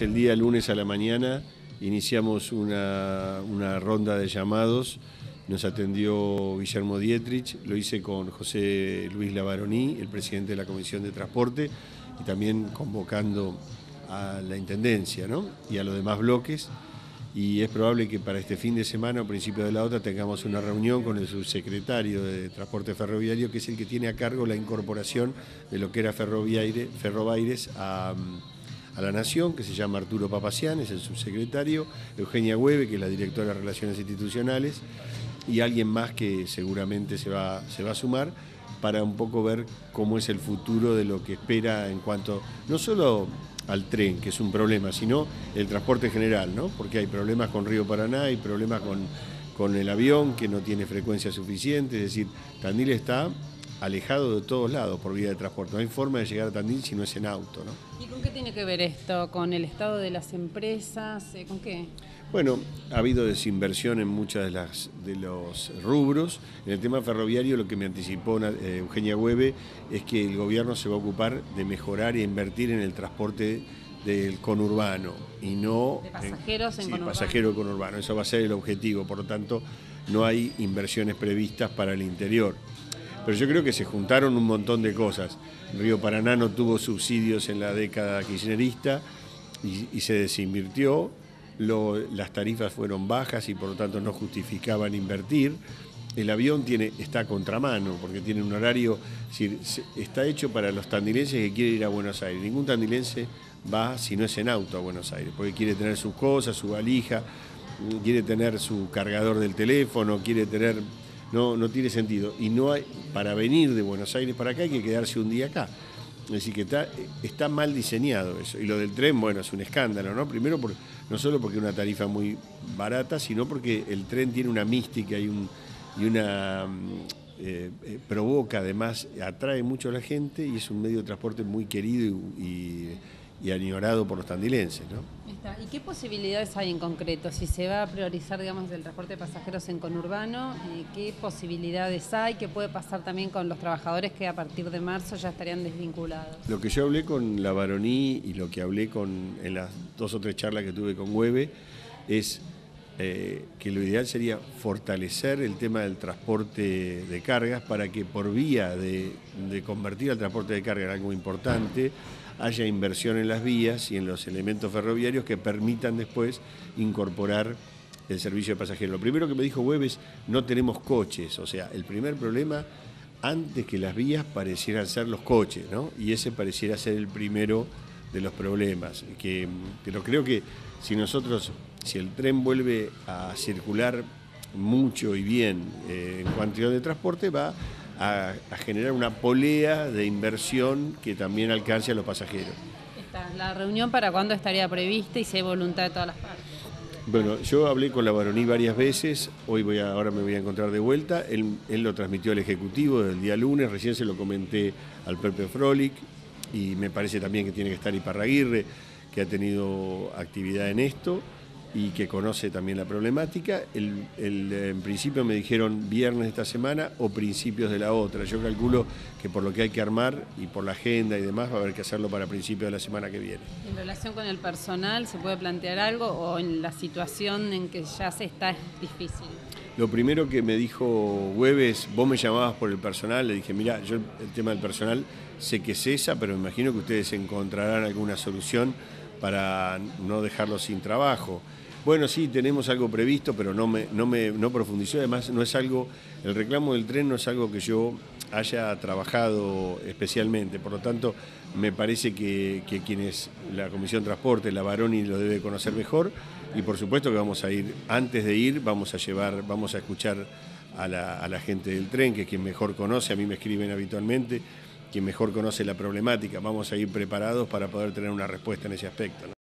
El día lunes a la mañana iniciamos una, ronda de llamados, nos atendió Guillermo Dietrich, lo hice con José Luis Lavaroní, el presidente de la Comisión de Transporte, y también convocando a la Intendencia y a los demás bloques. Y es probable que para este fin de semana o principio de la otra tengamos una reunión con el subsecretario de Transporte Ferroviario, que es el que tiene a cargo la incorporación de lo que era Ferrobaires a a la Nación, que se llama Arturo Papacián, es el subsecretario, Eugenia Hueve, que es la directora de Relaciones Institucionales, y alguien más que seguramente se va, se va a sumar para un poco ver cómo es el futuro de lo que espera en cuanto, no solo al tren, que es un problema, sino el transporte general, ¿no? porque hay problemas con Río Paraná, hay problemas con, con el avión que no tiene frecuencia suficiente, es decir, Tandil está alejado de todos lados por vía de transporte. No hay forma de llegar a Tandil si no es en auto. ¿Y con qué tiene que ver esto? ¿Con el estado de las empresas? Eh, ¿Con qué? Bueno, ha habido desinversión en muchas de, las, de los rubros. En el tema ferroviario lo que me anticipó eh, Eugenia Hueve es que el gobierno se va a ocupar de mejorar e invertir en el transporte del conurbano y no de pasajeros en, en pasajero conurbano. Eso va a ser el objetivo, por lo tanto no hay inversiones previstas para el interior. Pero yo creo que se juntaron un montón de cosas. Río Paraná no tuvo subsidios en la década kirchnerista y, se desinvirtió, las tarifas fueron bajas y por lo tanto no justificaban invertir. El avión tiene, está a contramano porque tiene un horario, está hecho para los tandilenses que quieren ir a Buenos Aires. Ningún tandilense va si no es en auto a Buenos Aires, porque quiere tener sus cosas, su valija, quiere tener su cargador del teléfono, quiere tener no, no tiene sentido. Y no hay, para venir de Buenos Aires para acá hay que quedarse un día acá. Es decir, que está, está mal diseñado eso. Y lo del tren, bueno, es un escándalo, ¿no? Primero, por, no solo porque es una tarifa muy barata, sino porque el tren tiene una mística y, un, y una... Mm, eh, eh, provoca, además, atrae mucho a la gente y es un medio de transporte muy querido y y añorado por los tandilenses. ¿no? ¿Y qué posibilidades hay en concreto? Si se va a priorizar digamos, el transporte de pasajeros en conurbano, eh, ¿qué posibilidades hay? ¿Qué puede pasar también con los trabajadores que a partir de marzo ya estarían desvinculados? Lo que yo hablé con la Baroní y lo que hablé con, en las dos o tres charlas que tuve con Hueve es eh, que lo ideal sería fortalecer el tema del transporte de cargas para que por vía de, de convertir al transporte de carga en algo importante, haya inversión en las vías y en los elementos ferroviarios que permitan después incorporar el servicio de pasajeros. Lo primero que me dijo Web es, no tenemos coches, o sea, el primer problema, antes que las vías parecieran ser los coches, ¿no? Y ese pareciera ser el primero de los problemas. Que, pero creo que si nosotros, si el tren vuelve a circular mucho y bien eh, en cuantía de transporte, va a, generar una polea de inversión que también alcance a los pasajeros. ¿La reunión para cuándo estaría prevista y si hay voluntad de todas las partes? Bueno, yo hablé con la baroní varias veces, hoy voy a, ahora me voy a encontrar de vuelta, él, lo transmitió al Ejecutivo el día lunes, recién se lo comenté al Pepe Frolic y me parece también que tiene que estar Iparraguirre, que ha tenido actividad en esto y que conoce también la problemática. El, en principio me dijeron viernes de esta semana o principios de la otra. Yo calculo que por lo que hay que armar y por la agenda y demás va a haber que hacerlo para principios de la semana que viene. ¿En relación con el personal se puede plantear algo o en la situación en que ya se está es difícil? Lo primero que me dijo Hueves, vos me llamabas por el personal, le dije, mira, yo el tema del personal sé que cesa, pero me imagino que ustedes encontrarán alguna solución para no dejarlo sin trabajo. Bueno, sí, tenemos algo previsto, pero no me, no me no profundizó. Además, no es algo, el reclamo del tren no es algo que yo haya trabajado especialmente. Por lo tanto, me parece que, quienes, la Comisión Transporte, la Baroni lo debe conocer mejor. Y por supuesto que vamos a ir, antes de ir, vamos a llevar, vamos a escuchar a la, a la gente del tren, que es quien mejor conoce, a mí me escriben habitualmente, quien mejor conoce la problemática. Vamos a ir preparados para poder tener una respuesta en ese aspecto.